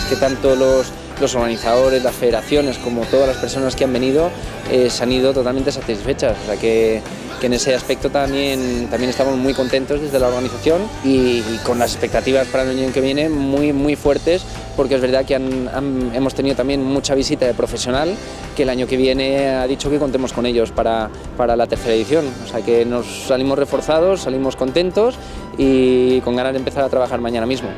es que tanto los, los organizadores, las federaciones, como todas las personas que han venido, eh, se han ido totalmente satisfechas. O sea que, que, en ese aspecto también, también estamos muy contentos desde la organización y, y, con las expectativas para el año que viene muy, muy fuertes, porque es verdad que han, han, hemos tenido también mucha visita de profesional, que el año que viene ha dicho que contemos con ellos para, para la tercera edición. O sea que nos salimos reforzados, salimos contentos y con ganas de empezar a trabajar mañana mismo.